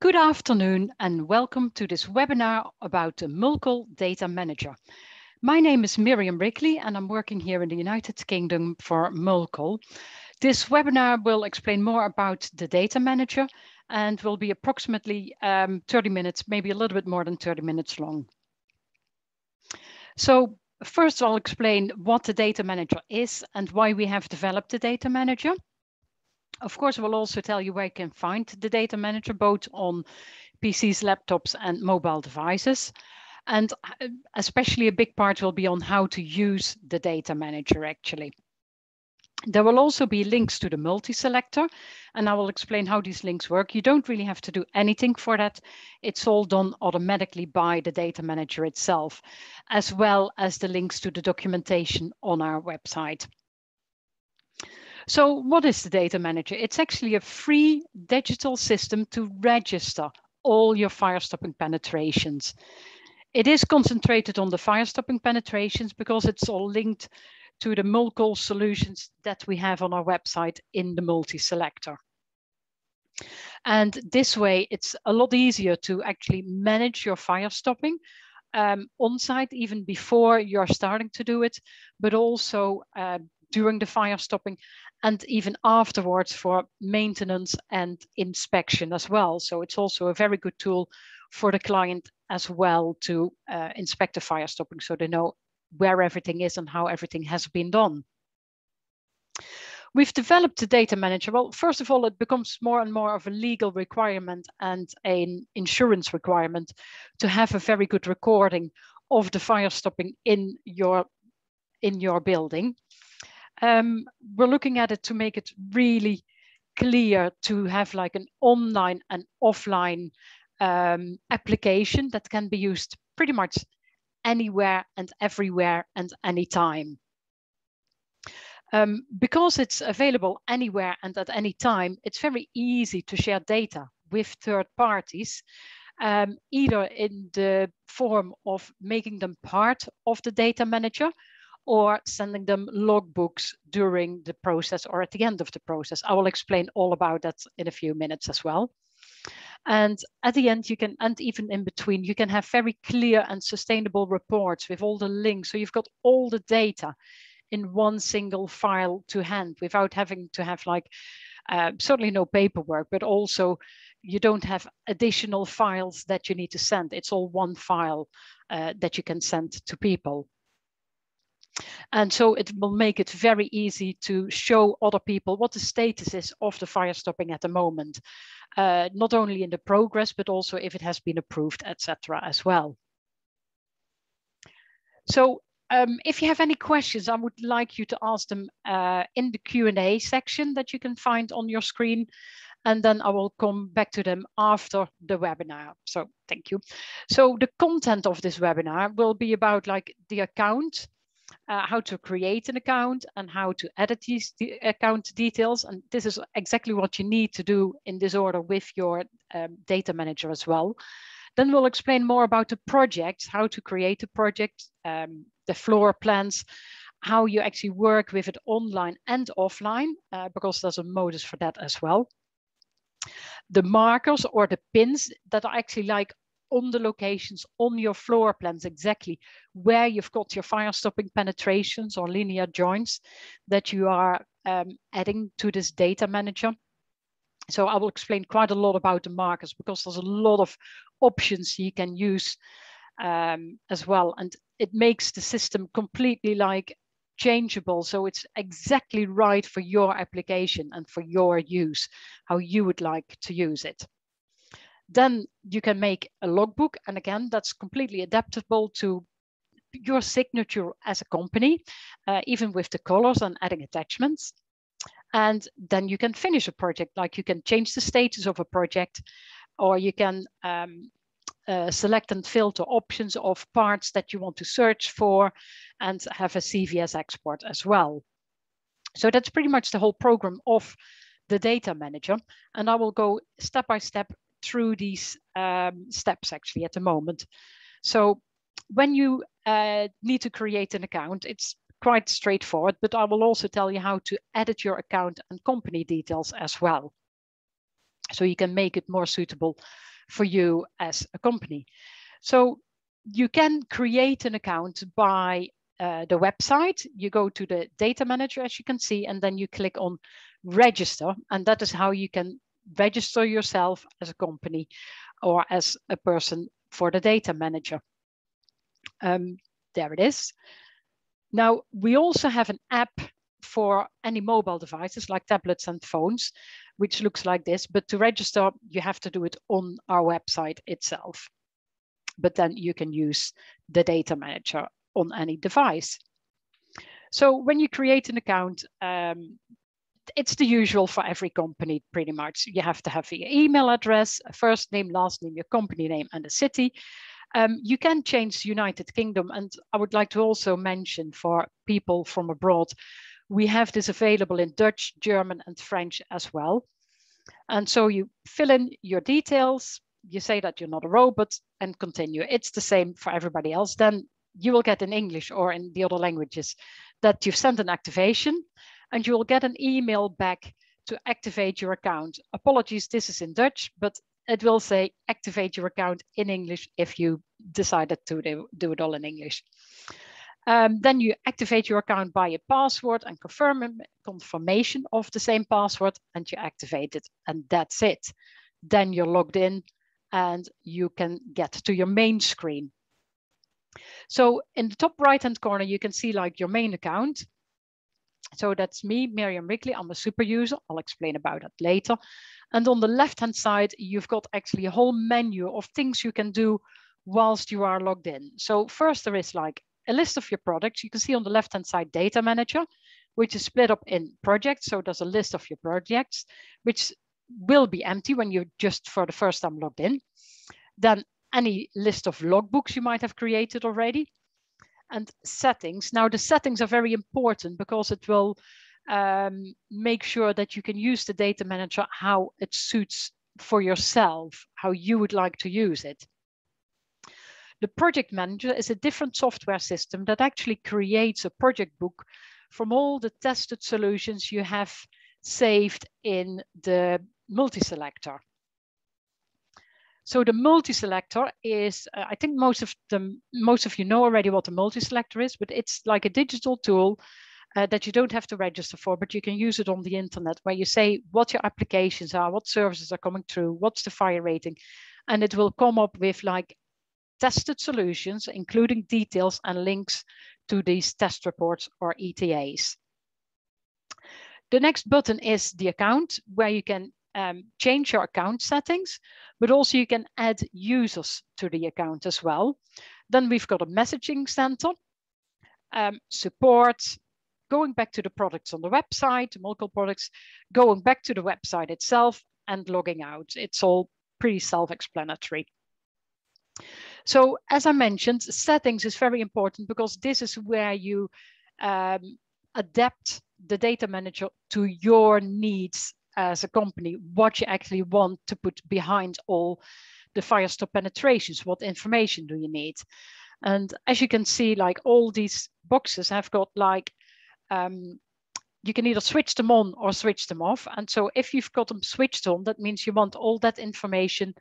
Good afternoon and welcome to this webinar about the Mulcol Data Manager. My name is Miriam Wrigley and I'm working here in the United Kingdom for Mulcol. This webinar will explain more about the Data Manager and will be approximately um, 30 minutes, maybe a little bit more than 30 minutes long. So first I'll explain what the Data Manager is and why we have developed the Data Manager. Of course, we'll also tell you where you can find the data manager, both on PCs, laptops, and mobile devices. And uh, especially a big part will be on how to use the data manager actually. There will also be links to the multi-selector, and I will explain how these links work. You don't really have to do anything for that. It's all done automatically by the data manager itself, as well as the links to the documentation on our website. So what is the data manager? It's actually a free digital system to register all your fire stopping penetrations. It is concentrated on the fire stopping penetrations because it's all linked to the Mulcol solutions that we have on our website in the multi-selector. And this way, it's a lot easier to actually manage your fire stopping um, on site even before you're starting to do it, but also uh, during the fire stopping and even afterwards for maintenance and inspection as well. So it's also a very good tool for the client as well to uh, inspect the fire stopping so they know where everything is and how everything has been done. We've developed the data manager. Well, first of all, it becomes more and more of a legal requirement and an insurance requirement to have a very good recording of the fire stopping in your in your building um, we're looking at it to make it really clear to have like an online and offline um, application that can be used pretty much anywhere and everywhere and anytime. Um, because it's available anywhere and at any time, it's very easy to share data with third parties, um, either in the form of making them part of the data manager or sending them logbooks during the process or at the end of the process. I will explain all about that in a few minutes as well. And at the end, you can, and even in between, you can have very clear and sustainable reports with all the links. So you've got all the data in one single file to hand without having to have like, uh, certainly no paperwork, but also you don't have additional files that you need to send. It's all one file uh, that you can send to people. And so it will make it very easy to show other people what the status is of the fire stopping at the moment, uh, not only in the progress, but also if it has been approved, etc. as well. So um, if you have any questions, I would like you to ask them uh, in the Q&A section that you can find on your screen. And then I will come back to them after the webinar. So thank you. So the content of this webinar will be about like the account, uh, how to create an account and how to edit these de account details. And this is exactly what you need to do in this order with your um, data manager as well. Then we'll explain more about the project, how to create a project, um, the floor plans, how you actually work with it online and offline, uh, because there's a modus for that as well. The markers or the pins that are actually like on the locations on your floor plans exactly where you've got your fire stopping penetrations or linear joints that you are um, adding to this data manager. So I will explain quite a lot about the markers because there's a lot of options you can use um, as well. And it makes the system completely like changeable. So it's exactly right for your application and for your use, how you would like to use it. Then you can make a logbook. And again, that's completely adaptable to your signature as a company, uh, even with the colors and adding attachments. And then you can finish a project, like you can change the status of a project, or you can um, uh, select and filter options of parts that you want to search for and have a CVS export as well. So that's pretty much the whole program of the data manager. And I will go step by step through these um, steps actually at the moment. So when you uh, need to create an account, it's quite straightforward, but I will also tell you how to edit your account and company details as well. So you can make it more suitable for you as a company. So you can create an account by uh, the website. You go to the data manager, as you can see, and then you click on register. And that is how you can register yourself as a company or as a person for the data manager. Um, there it is. Now, we also have an app for any mobile devices like tablets and phones, which looks like this. But to register, you have to do it on our website itself. But then you can use the data manager on any device. So when you create an account, um, it's the usual for every company pretty much. You have to have your email address, first name, last name, your company name and the city. Um, you can change United Kingdom. And I would like to also mention for people from abroad, we have this available in Dutch, German and French as well. And so you fill in your details, you say that you're not a robot and continue. It's the same for everybody else. Then you will get in English or in the other languages that you've sent an activation and you will get an email back to activate your account. Apologies, this is in Dutch, but it will say activate your account in English if you decided to do, it all in English. Um, then you activate your account by a password and confirm confirmation of the same password and you activate it and that's it. Then you're logged in and you can get to your main screen. So in the top right hand corner, you can see like your main account. So that's me, Miriam Wrigley. I'm a super user. I'll explain about that later. And on the left hand side, you've got actually a whole menu of things you can do whilst you are logged in. So first there is like a list of your products. You can see on the left hand side data manager, which is split up in projects. So there's a list of your projects, which will be empty when you just for the first time logged in. Then any list of logbooks you might have created already and settings. Now the settings are very important because it will um, make sure that you can use the data manager how it suits for yourself, how you would like to use it. The project manager is a different software system that actually creates a project book from all the tested solutions you have saved in the multi-selector. So the multi-selector is, uh, I think most of them, most of you know already what the multi-selector is, but it's like a digital tool uh, that you don't have to register for, but you can use it on the internet where you say what your applications are, what services are coming through, what's the fire rating, and it will come up with like tested solutions, including details and links to these test reports or ETAs. The next button is the account where you can um, change your account settings, but also you can add users to the account as well. Then we've got a messaging center, um, support, going back to the products on the website, the products, going back to the website itself and logging out. It's all pretty self-explanatory. So as I mentioned, settings is very important because this is where you um, adapt the data manager to your needs as a company what you actually want to put behind all the firestop penetrations. What information do you need? And as you can see, like all these boxes have got like, um, you can either switch them on or switch them off. And so if you've got them switched on, that means you want all that information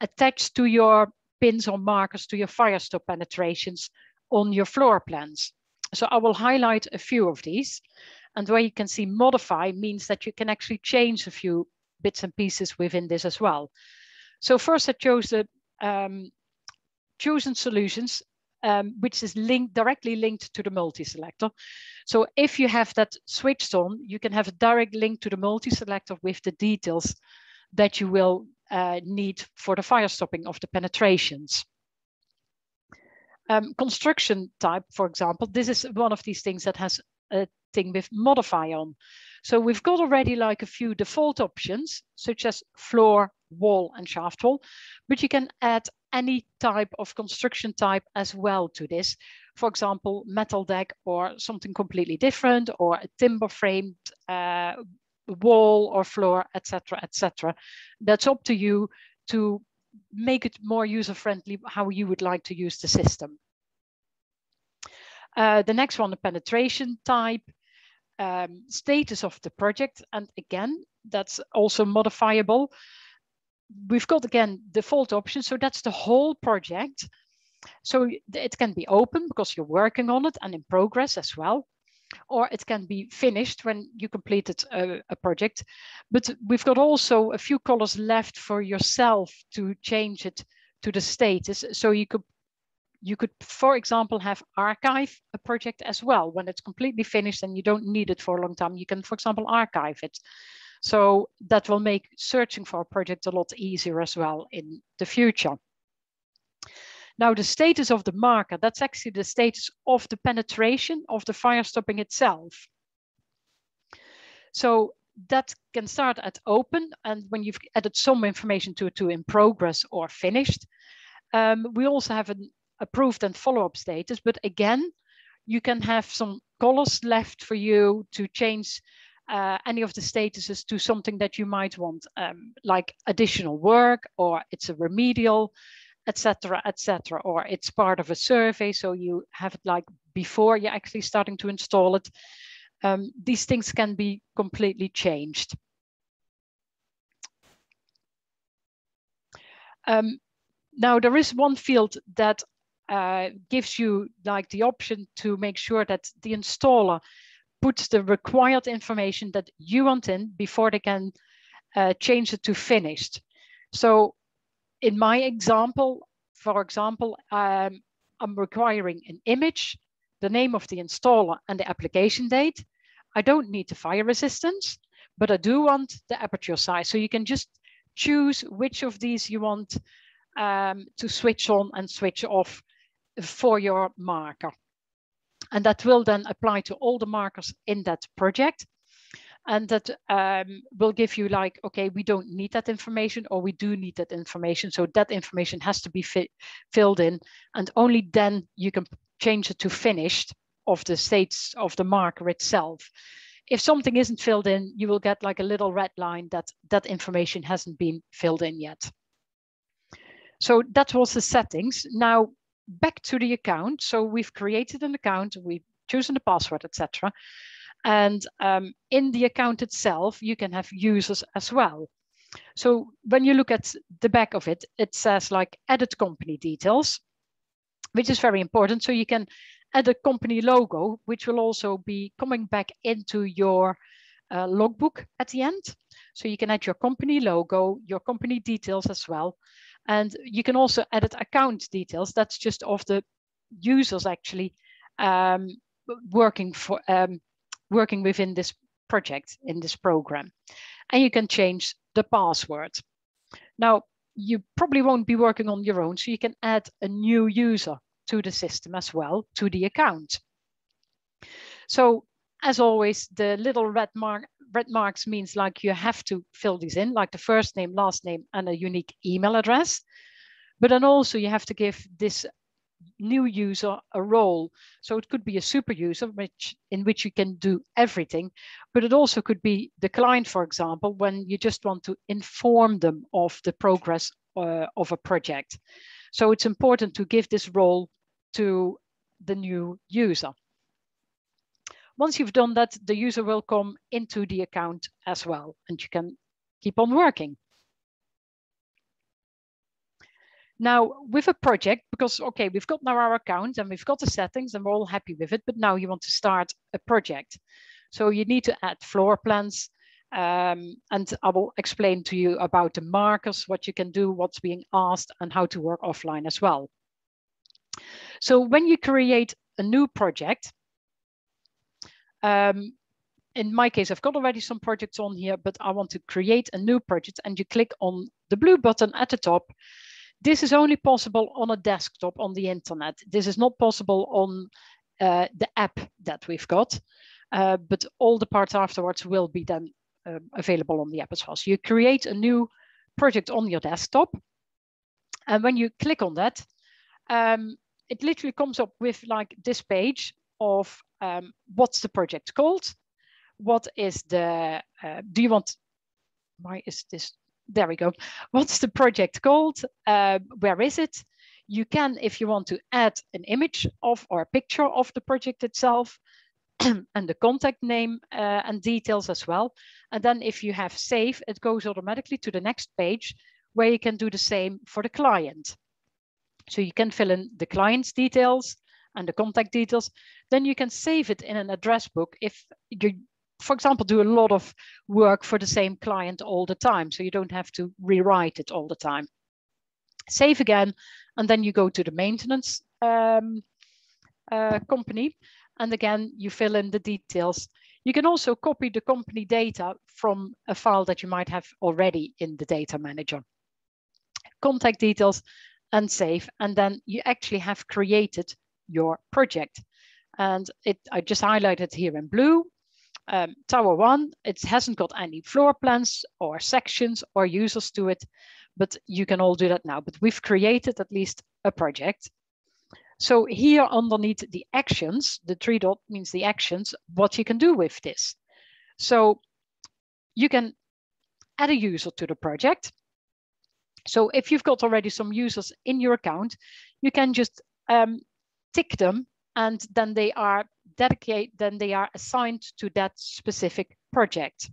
attached to your pins or markers to your firestop penetrations on your floor plans. So I will highlight a few of these. And where you can see modify means that you can actually change a few bits and pieces within this as well. So first I chose the um, chosen solutions, um, which is linked directly linked to the multi-selector. So if you have that switched on, you can have a direct link to the multi-selector with the details that you will uh, need for the fire stopping of the penetrations. Um, construction type, for example, this is one of these things that has a thing with modify on. So we've got already like a few default options, such as floor, wall, and shaft wall, but you can add any type of construction type as well to this. For example, metal deck or something completely different, or a timber framed uh, wall or floor, etc., etc. That's up to you to make it more user-friendly how you would like to use the system. Uh, the next one, the penetration type, um, status of the project. And again, that's also modifiable. We've got again default options. so that's the whole project. So it can be open because you're working on it and in progress as well or it can be finished when you completed a, a, project. But we've got also a few colors left for yourself to change it to the status. So you could, you could, for example, have archive a project as well. When it's completely finished and you don't need it for a long time, you can, for example, archive it. So that will make searching for a project a lot easier as well in the future. Now the status of the marker, that's actually the status of the penetration of the fire stopping itself. So that can start at open and when you've added some information to it to in progress or finished. Um, we also have an approved and follow-up status, but again, you can have some colors left for you to change uh, any of the statuses to something that you might want, um, like additional work or it's a remedial etc., etc. Or it's part of a survey, so you have it like before you're actually starting to install it. Um, these things can be completely changed. Um, now there is one field that uh, gives you like the option to make sure that the installer puts the required information that you want in before they can uh, change it to finished. So in my example, for example, um, I'm requiring an image, the name of the installer and the application date. I don't need the fire resistance, but I do want the aperture size. So you can just choose which of these you want um, to switch on and switch off for your marker. And that will then apply to all the markers in that project and that um, will give you like, okay, we don't need that information or we do need that information. So that information has to be fi filled in and only then you can change it to finished of the states of the marker itself. If something isn't filled in, you will get like a little red line that that information hasn't been filled in yet. So that was the settings. Now back to the account. So we've created an account, we've chosen the password, etc. And um, in the account itself, you can have users as well. So when you look at the back of it, it says like edit company details, which is very important. So you can add a company logo, which will also be coming back into your uh, logbook at the end. So you can add your company logo, your company details as well. And you can also edit account details. That's just of the users actually um, working for um, working within this project in this program. And you can change the password. Now, you probably won't be working on your own, so you can add a new user to the system as well, to the account. So as always, the little red, mark, red marks means like you have to fill these in, like the first name, last name, and a unique email address. But then also you have to give this new user a role. So it could be a super user which, in which you can do everything, but it also could be the client, for example, when you just want to inform them of the progress uh, of a project. So it's important to give this role to the new user. Once you've done that, the user will come into the account as well, and you can keep on working. Now with a project, because okay, we've got now our account and we've got the settings and we're all happy with it, but now you want to start a project. So you need to add floor plans um, and I will explain to you about the markers, what you can do, what's being asked and how to work offline as well. So when you create a new project, um, in my case, I've got already some projects on here, but I want to create a new project and you click on the blue button at the top this is only possible on a desktop on the internet. This is not possible on uh, the app that we've got, uh, but all the parts afterwards will be then um, available on the app as well. So you create a new project on your desktop. And when you click on that, um, it literally comes up with like this page of um, what's the project called? What is the, uh, do you want, why is this there we go. What's the project called? Uh, where is it? You can, if you want to add an image of or a picture of the project itself, and the contact name uh, and details as well. And then if you have save, it goes automatically to the next page where you can do the same for the client. So you can fill in the client's details and the contact details. Then you can save it in an address book if you, for example, do a lot of work for the same client all the time. So you don't have to rewrite it all the time. Save again, and then you go to the maintenance um, uh, company. And again, you fill in the details. You can also copy the company data from a file that you might have already in the data manager. Contact details and save. And then you actually have created your project. And it I just highlighted here in blue. Um, Tower 1, it hasn't got any floor plans or sections or users to it, but you can all do that now. But we've created at least a project. So here underneath the actions, the three dot means the actions, what you can do with this. So you can add a user to the project. So if you've got already some users in your account, you can just um, tick them and then they are dedicated, then they are assigned to that specific project.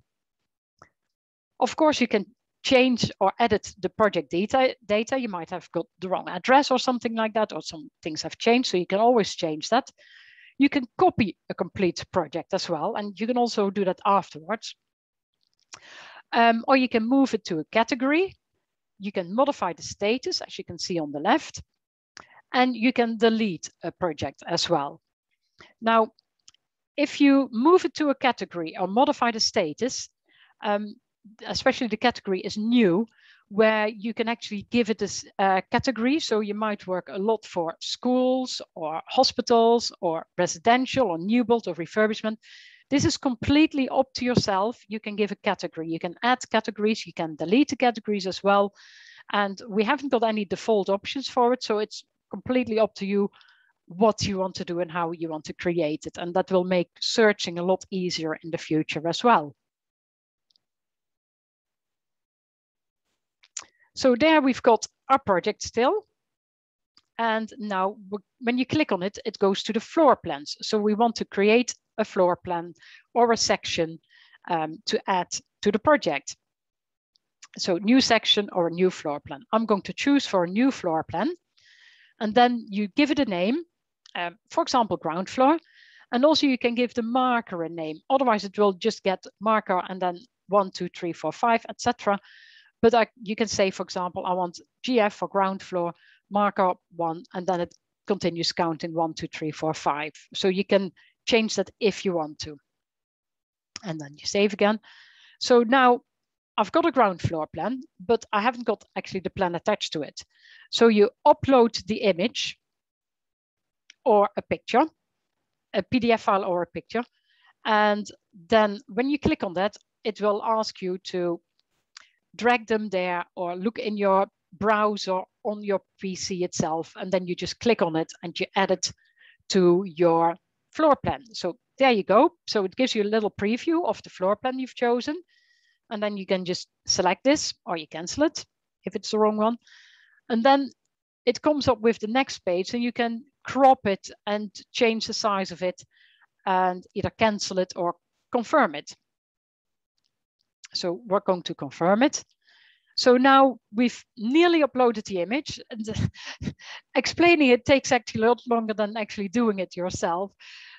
Of course, you can change or edit the project data, data. You might have got the wrong address or something like that, or some things have changed. So you can always change that. You can copy a complete project as well, and you can also do that afterwards. Um, or you can move it to a category. You can modify the status, as you can see on the left, and you can delete a project as well. Now, if you move it to a category or modify the status, um, especially the category is new, where you can actually give it this uh, category. So you might work a lot for schools or hospitals or residential or new build or refurbishment. This is completely up to yourself. You can give a category. You can add categories. You can delete the categories as well. And we haven't got any default options for it. So it's completely up to you what you want to do and how you want to create it. And that will make searching a lot easier in the future as well. So there we've got our project still. And now when you click on it, it goes to the floor plans. So we want to create a floor plan or a section um, to add to the project. So new section or a new floor plan. I'm going to choose for a new floor plan. And then you give it a name, um, for example, ground floor. And also you can give the marker a name. Otherwise it will just get marker and then one, two, three, four, five, etc. But I, you can say, for example, I want GF for ground floor, marker one, and then it continues counting one, two, three, four, five. So you can change that if you want to. And then you save again. So now I've got a ground floor plan, but I haven't got actually the plan attached to it. So you upload the image or a picture, a PDF file or a picture. And then when you click on that, it will ask you to drag them there or look in your browser on your PC itself. And then you just click on it and you add it to your floor plan. So there you go. So it gives you a little preview of the floor plan you've chosen. And then you can just select this or you cancel it if it's the wrong one. And then it comes up with the next page and you can crop it and change the size of it and either cancel it or confirm it. So we're going to confirm it. So now we've nearly uploaded the image. And explaining it takes actually a lot longer than actually doing it yourself.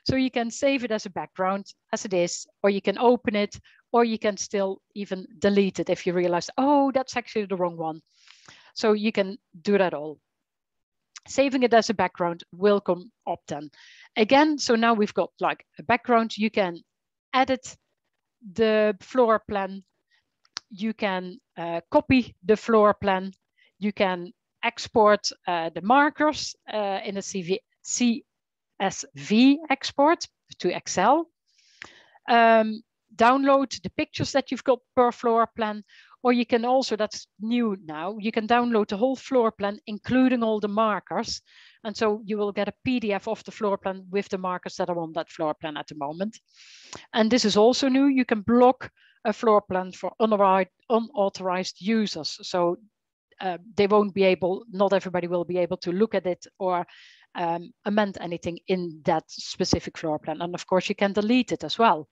So you can save it as a background as it is, or you can open it, or you can still even delete it if you realize, oh, that's actually the wrong one. So you can do that all. Saving it as a background will come up then. Again, so now we've got like a background, you can edit the floor plan, you can uh, copy the floor plan, you can export uh, the markers uh, in a CV, CSV export to Excel, um, download the pictures that you've got per floor plan, or you can also, that's new now, you can download the whole floor plan, including all the markers. And so you will get a PDF of the floor plan with the markers that are on that floor plan at the moment. And this is also new. You can block a floor plan for unauthorized users. So uh, they won't be able, not everybody will be able to look at it or um, amend anything in that specific floor plan. And of course, you can delete it as well.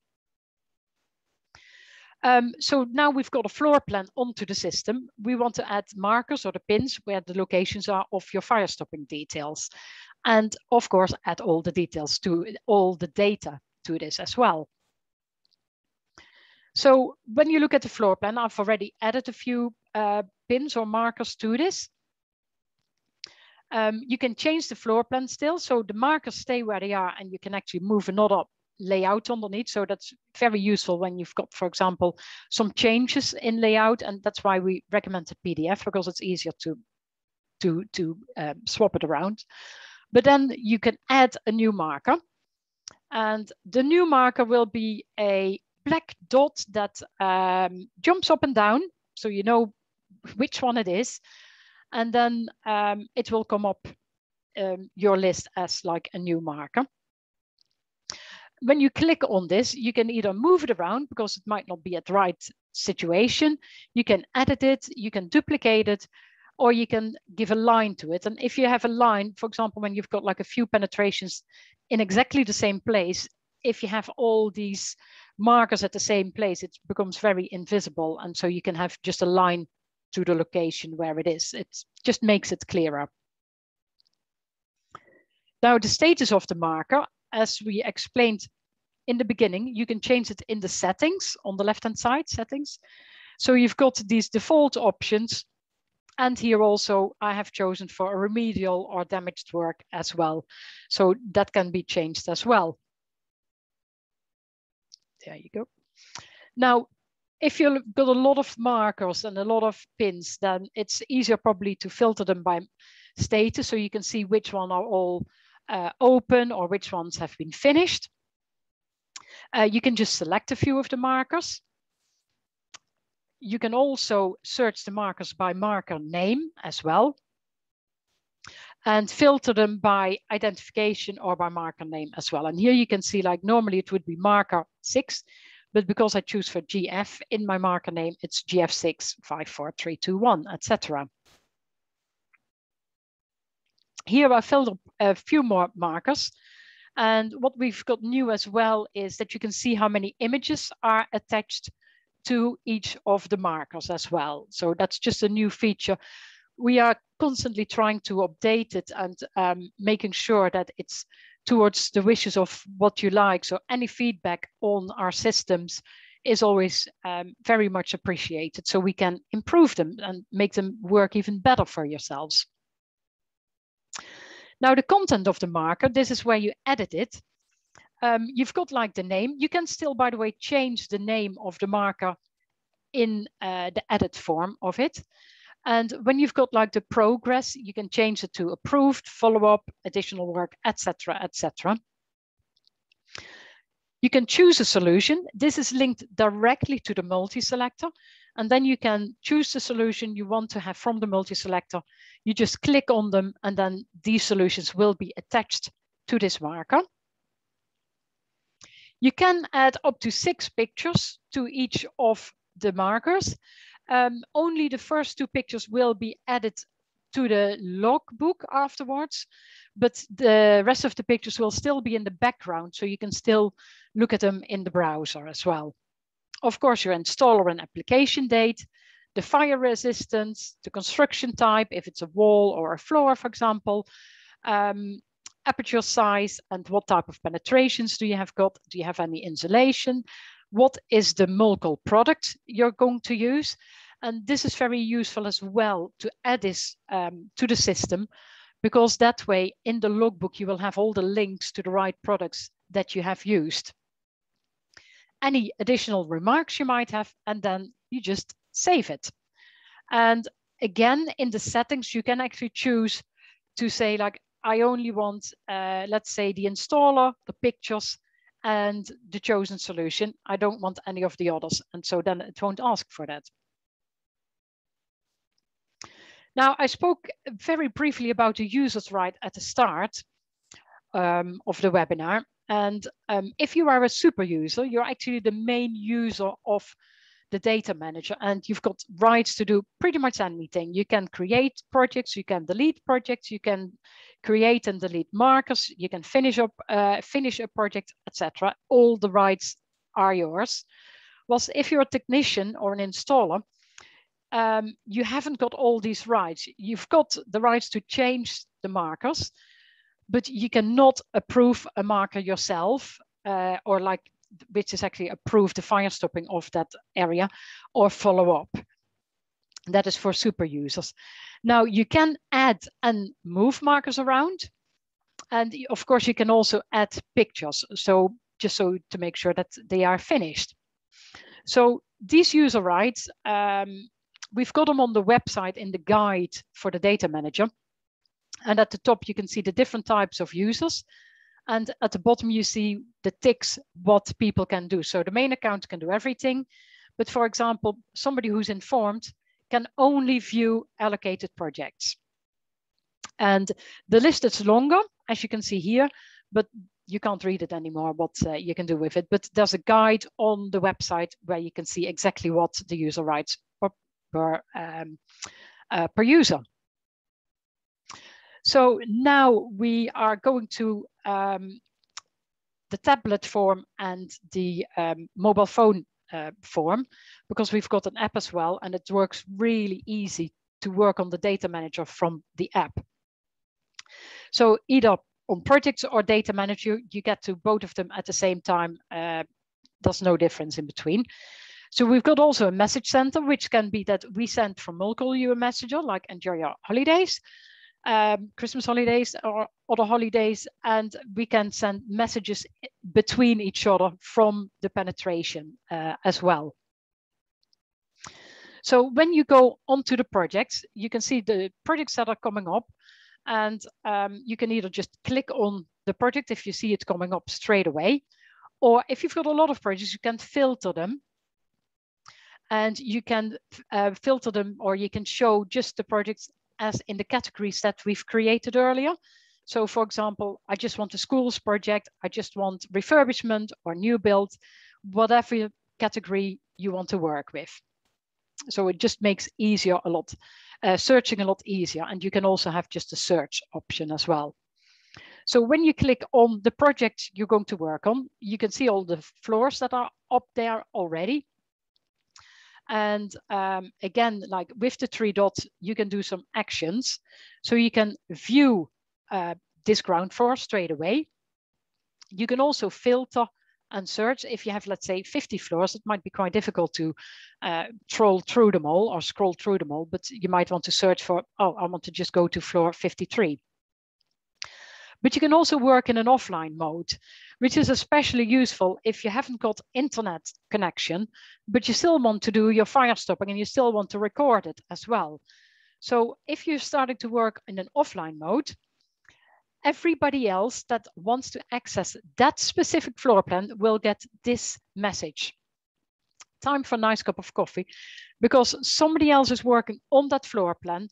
Um, so now we've got a floor plan onto the system. We want to add markers or the pins where the locations are of your fire stopping details. And of course, add all the details to all the data to this as well. So when you look at the floor plan, I've already added a few uh, pins or markers to this. Um, you can change the floor plan still, so the markers stay where they are and you can actually move another layout underneath. So that's very useful when you've got, for example, some changes in layout. And that's why we recommend a PDF because it's easier to, to, to um, swap it around. But then you can add a new marker. And the new marker will be a black dot that um, jumps up and down. So you know which one it is. And then um, it will come up um, your list as like a new marker when you click on this, you can either move it around because it might not be at the right situation. You can edit it, you can duplicate it, or you can give a line to it. And if you have a line, for example, when you've got like a few penetrations in exactly the same place, if you have all these markers at the same place, it becomes very invisible. And so you can have just a line to the location where it is. It just makes it clearer. Now the status of the marker, as we explained in the beginning, you can change it in the settings on the left-hand side, settings. So you've got these default options. And here also I have chosen for a remedial or damaged work as well. So that can be changed as well. There you go. Now, if you've got a lot of markers and a lot of pins, then it's easier probably to filter them by status so you can see which one are all uh, open or which ones have been finished. Uh, you can just select a few of the markers. You can also search the markers by marker name as well and filter them by identification or by marker name as well. And here you can see like normally it would be marker six, but because I choose for GF in my marker name, it's GF6, 54321, etc. Here I filled up a few more markers. And what we've got new as well is that you can see how many images are attached to each of the markers as well. So that's just a new feature. We are constantly trying to update it and um, making sure that it's towards the wishes of what you like. So any feedback on our systems is always um, very much appreciated so we can improve them and make them work even better for yourselves. Now the content of the marker, this is where you edit it. Um, you've got like the name. You can still, by the way, change the name of the marker in uh, the edit form of it. And when you've got like the progress, you can change it to approved, follow-up, additional work, etc., etc. You can choose a solution. This is linked directly to the multi-selector. And then you can choose the solution you want to have from the multi-selector. You just click on them and then these solutions will be attached to this marker. You can add up to six pictures to each of the markers. Um, only the first two pictures will be added to the logbook afterwards, but the rest of the pictures will still be in the background, so you can still look at them in the browser as well. Of course, your installer and application date, the fire resistance, the construction type, if it's a wall or a floor, for example, um, aperture size, and what type of penetrations do you have got? Do you have any insulation? What is the Mulcol product you're going to use? And this is very useful as well to add this um, to the system, because that way in the logbook, you will have all the links to the right products that you have used any additional remarks you might have, and then you just save it. And again, in the settings, you can actually choose to say like, I only want, uh, let's say the installer, the pictures, and the chosen solution. I don't want any of the others. And so then it won't ask for that. Now, I spoke very briefly about the user's right at the start um, of the webinar. And um, if you are a super user, you're actually the main user of the data manager and you've got rights to do pretty much anything. You can create projects, you can delete projects, you can create and delete markers. You can finish up, uh, finish a project, etc. All the rights are yours. Whilst if you're a technician or an installer, um, you haven't got all these rights. You've got the rights to change the markers, but you cannot approve a marker yourself uh, or like which is actually approve the fire stopping of that area or follow up. That is for super users. Now you can add and move markers around. And of course you can also add pictures. So just so to make sure that they are finished. So these user rights, um, we've got them on the website in the guide for the data manager. And at the top, you can see the different types of users. And at the bottom, you see the ticks, what people can do. So the main account can do everything. But for example, somebody who's informed can only view allocated projects. And the list is longer, as you can see here, but you can't read it anymore, what uh, you can do with it. But there's a guide on the website where you can see exactly what the user rights per, per, um, uh, per user. So now we are going to um, the tablet form and the um, mobile phone uh, form because we've got an app as well and it works really easy to work on the data manager from the app. So either on projects or data manager, you get to both of them at the same time. Uh, there's no difference in between. So we've got also a message center, which can be that we send from local you a messenger like enjoy your holidays, um, Christmas holidays or other holidays, and we can send messages between each other from the penetration uh, as well. So when you go onto the projects, you can see the projects that are coming up and um, you can either just click on the project if you see it coming up straight away, or if you've got a lot of projects, you can filter them and you can uh, filter them or you can show just the projects as in the categories that we've created earlier. So for example, I just want a schools project, I just want refurbishment or new build, whatever category you want to work with. So it just makes easier a lot, uh, searching a lot easier. And you can also have just a search option as well. So when you click on the project you're going to work on, you can see all the floors that are up there already. And um, again, like with the three dots, you can do some actions. So you can view uh, this ground floor straight away. You can also filter and search. If you have, let's say, 50 floors, it might be quite difficult to uh, troll through them all or scroll through them all, but you might want to search for, oh, I want to just go to floor 53. But you can also work in an offline mode, which is especially useful if you haven't got internet connection, but you still want to do your fire stopping and you still want to record it as well. So if you're starting to work in an offline mode, everybody else that wants to access that specific floor plan will get this message. Time for a nice cup of coffee because somebody else is working on that floor plan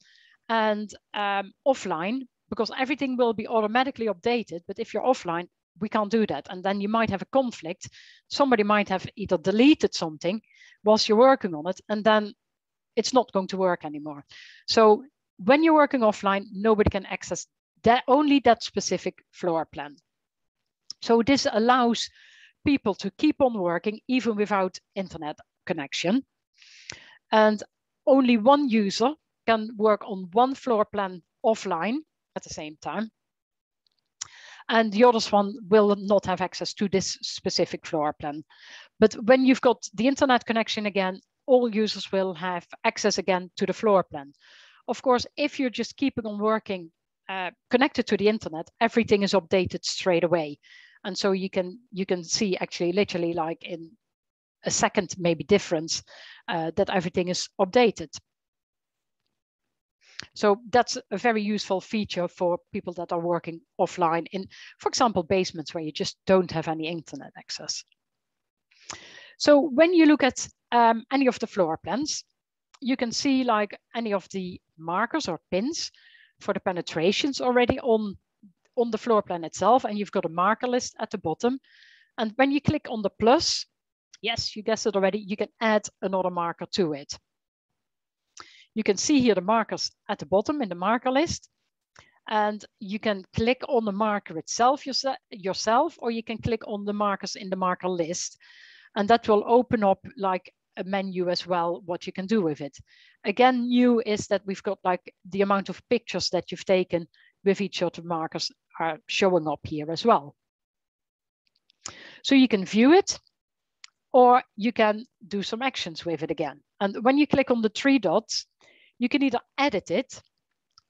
and um, offline because everything will be automatically updated. But if you're offline, we can't do that. And then you might have a conflict. Somebody might have either deleted something whilst you're working on it, and then it's not going to work anymore. So when you're working offline, nobody can access that only that specific floor plan. So this allows people to keep on working even without internet connection. And only one user can work on one floor plan offline at the same time. And the other one will not have access to this specific floor plan. But when you've got the internet connection again, all users will have access again to the floor plan. Of course, if you're just keeping on working uh, connected to the internet, everything is updated straight away. And so you can you can see actually literally like in a second maybe difference uh, that everything is updated. So that's a very useful feature for people that are working offline in, for example, basements where you just don't have any internet access. So when you look at um, any of the floor plans, you can see like any of the markers or pins for the penetrations already on, on the floor plan itself. And you've got a marker list at the bottom. And when you click on the plus, yes, you guessed it already, you can add another marker to it. You can see here the markers at the bottom in the marker list. And you can click on the marker itself yourself, or you can click on the markers in the marker list. And that will open up like a menu as well, what you can do with it. Again, new is that we've got like the amount of pictures that you've taken with each of the markers are showing up here as well. So you can view it or you can do some actions with it again. And when you click on the three dots, you can either edit it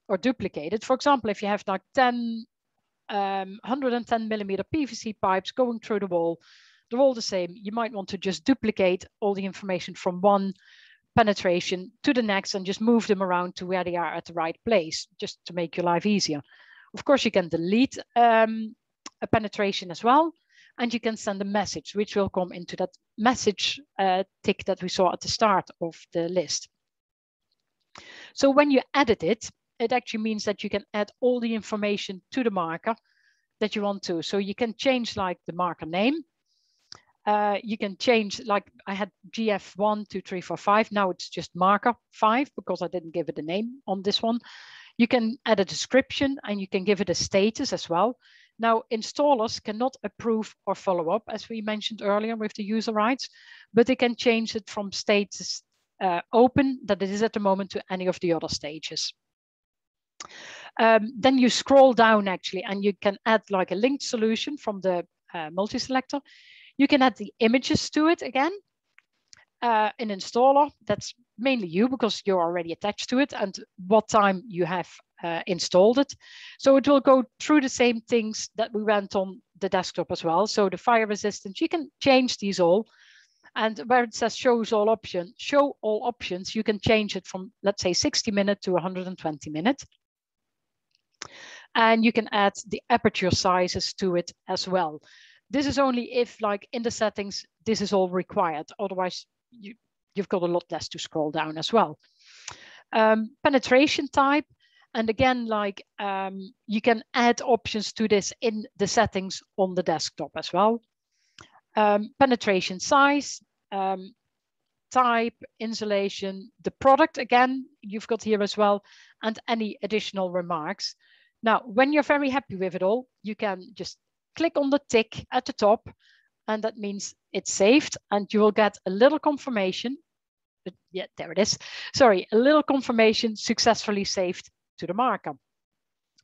or duplicate it. For example, if you have like 10, um, 110 millimeter PVC pipes going through the wall, they're all the same. You might want to just duplicate all the information from one penetration to the next and just move them around to where they are at the right place, just to make your life easier. Of course, you can delete um, a penetration as well, and you can send a message, which will come into that message uh, tick that we saw at the start of the list. So when you edit it, it actually means that you can add all the information to the marker that you want to. So you can change like the marker name. Uh, you can change, like I had GF1, 2, 3, 4, 5. Now it's just marker 5 because I didn't give it a name on this one. You can add a description and you can give it a status as well. Now, installers cannot approve or follow up, as we mentioned earlier with the user rights, but they can change it from status uh, open that it is at the moment to any of the other stages. Um, then you scroll down actually, and you can add like a linked solution from the uh, multi-selector. You can add the images to it again. Uh, an installer, that's mainly you because you're already attached to it and what time you have uh, installed it. So it will go through the same things that we went on the desktop as well. So the fire resistance, you can change these all. And where it says shows all options, show all options, you can change it from, let's say 60 minute to 120 minute. And you can add the aperture sizes to it as well. This is only if like in the settings, this is all required. Otherwise you, you've got a lot less to scroll down as well. Um, penetration type, and again, like um, you can add options to this in the settings on the desktop as well. Um, penetration size, um, type, insulation, the product again, you've got here as well, and any additional remarks. Now, when you're very happy with it all, you can just click on the tick at the top, and that means it's saved, and you will get a little confirmation. But yeah, there it is. Sorry, a little confirmation successfully saved to the marker.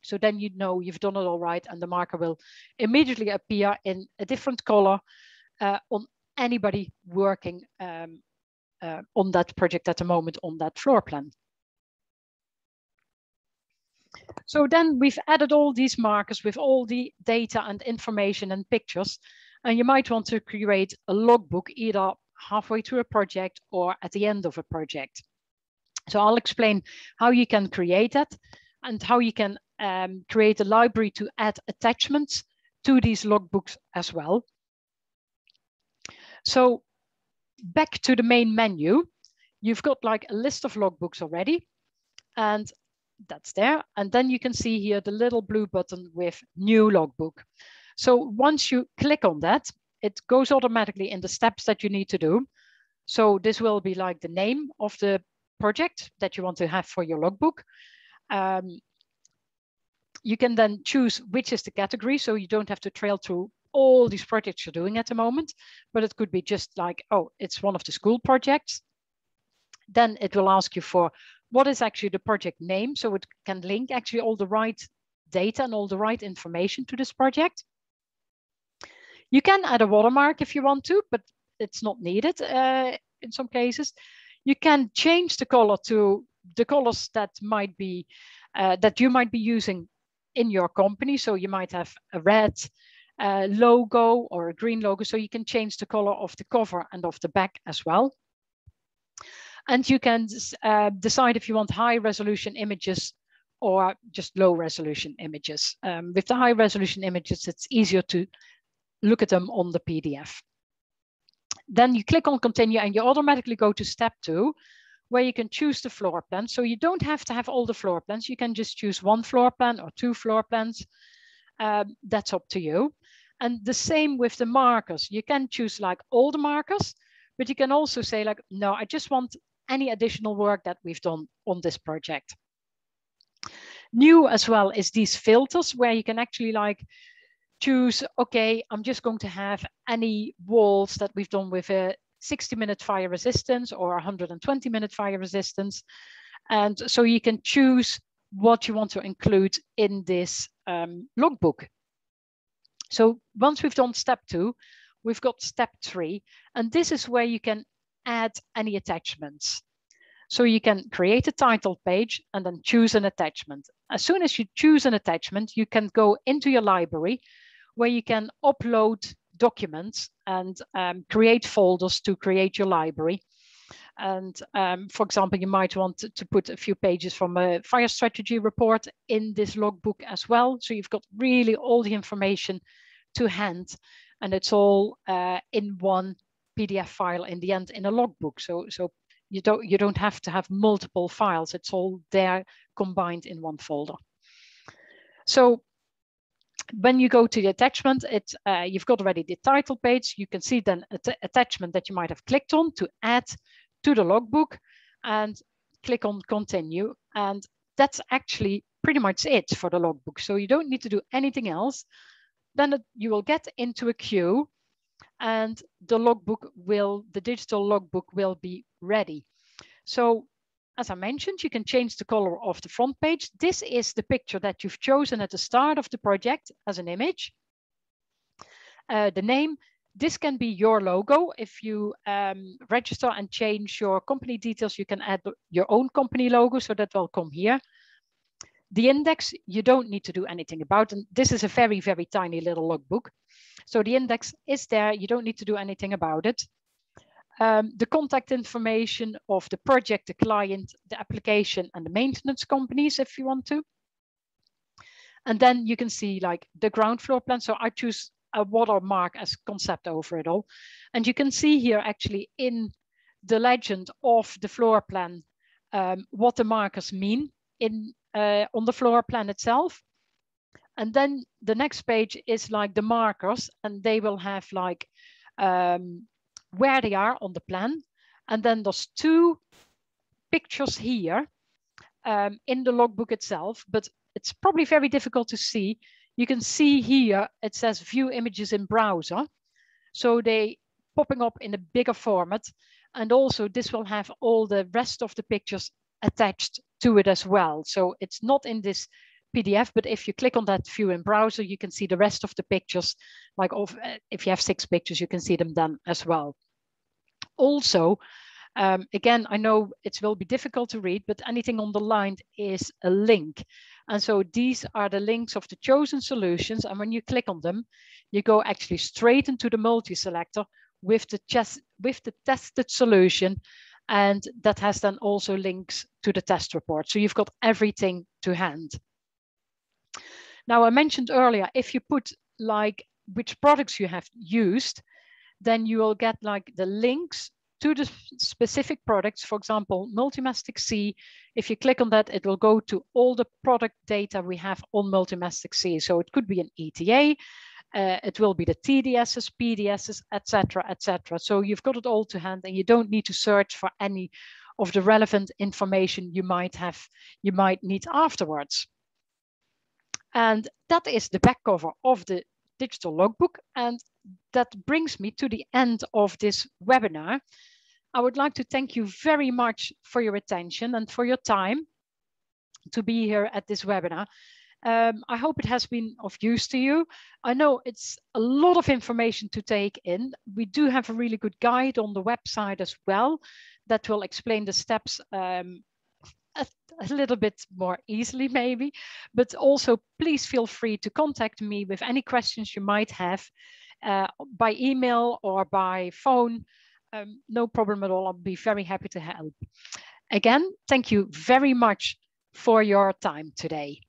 So then you know you've done it all right and the marker will immediately appear in a different color uh, on anybody working um, uh, on that project at the moment on that floor plan. So then we've added all these markers with all the data and information and pictures. And you might want to create a logbook either halfway through a project or at the end of a project. So I'll explain how you can create that and how you can um, create a library to add attachments to these logbooks as well. So back to the main menu, you've got like a list of logbooks already and that's there. And then you can see here the little blue button with new logbook. So once you click on that, it goes automatically in the steps that you need to do. So this will be like the name of the project that you want to have for your logbook. Um, you can then choose which is the category, so you don't have to trail through all these projects you're doing at the moment, but it could be just like, oh, it's one of the school projects. Then it will ask you for what is actually the project name, so it can link actually all the right data and all the right information to this project. You can add a watermark if you want to, but it's not needed uh, in some cases. You can change the color to the colors that might be uh, that you might be using in your company. So you might have a red uh, logo or a green logo. So you can change the color of the cover and of the back as well. And you can uh, decide if you want high resolution images or just low resolution images. Um, with the high resolution images, it's easier to look at them on the PDF. Then you click on continue and you automatically go to step two, where you can choose the floor plan. So you don't have to have all the floor plans. You can just choose one floor plan or two floor plans. Um, that's up to you. And the same with the markers. You can choose like all the markers, but you can also say like, no, I just want any additional work that we've done on this project. New as well is these filters where you can actually like choose, okay, I'm just going to have any walls that we've done with a 60 minute fire resistance or 120 minute fire resistance. And so you can choose what you want to include in this um, logbook. So once we've done step two, we've got step three, and this is where you can add any attachments. So you can create a title page and then choose an attachment. As soon as you choose an attachment, you can go into your library where you can upload documents and um, create folders to create your library. And um, for example, you might want to, to, put a few pages from a fire strategy report in this logbook as well. So you've got really all the information to hand and it's all uh, in one PDF file in the end in a logbook. So, so you don't you don't have to have multiple files. It's all there combined in one folder. So when you go to the attachment, it uh, you've got already the title page. You can see then an attachment that you might have clicked on to add to the logbook and click on continue. And that's actually pretty much it for the logbook. So you don't need to do anything else. Then you will get into a queue and the logbook will, the digital logbook will be ready. So as I mentioned, you can change the color of the front page. This is the picture that you've chosen at the start of the project as an image. Uh, the name, this can be your logo. If you um, register and change your company details, you can add your own company logo, so that will come here. The index, you don't need to do anything about. And this is a very, very tiny little logbook. So the index is there. You don't need to do anything about it. Um, the contact information of the project, the client, the application, and the maintenance companies if you want to. And then you can see like the ground floor plan. So I choose a watermark as concept over it all. And you can see here actually in the legend of the floor plan um, what the markers mean in uh, on the floor plan itself. And then the next page is like the markers and they will have like um, where they are on the plan. And then there's two pictures here um, in the logbook itself, but it's probably very difficult to see. You can see here, it says view images in browser. So they popping up in a bigger format. And also this will have all the rest of the pictures attached to it as well. So it's not in this PDF, but if you click on that view in browser, you can see the rest of the pictures. Like uh, if you have six pictures, you can see them then as well. Also, um, again, I know it will be difficult to read, but anything underlined is a link. And so these are the links of the chosen solutions. And when you click on them, you go actually straight into the multi-selector with the, with the tested solution and that has then also links to the test report. So you've got everything to hand. Now I mentioned earlier, if you put like which products you have used, then you will get like the links to the specific products. For example, Multimastic C, if you click on that, it will go to all the product data we have on Multimastic C. So it could be an ETA, uh, it will be the TDSs, PDSs, etc., etc. So you've got it all to hand and you don't need to search for any of the relevant information you might have, you might need afterwards. And that is the back cover of the digital logbook. And that brings me to the end of this webinar. I would like to thank you very much for your attention and for your time to be here at this webinar. Um, I hope it has been of use to you. I know it's a lot of information to take in. We do have a really good guide on the website as well that will explain the steps um, a, little bit more easily maybe, but also please feel free to contact me with any questions you might have uh, by email or by phone. Um, no problem at all. I'll be very happy to help. Again, thank you very much for your time today.